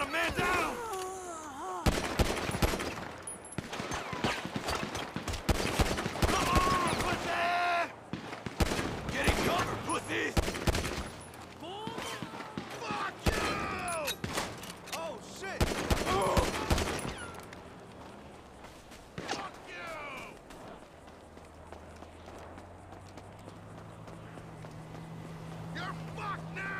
Got a man down! Come on, pussy! Getting cover, pussy! Fuck you! Oh, shit! You're fucked now!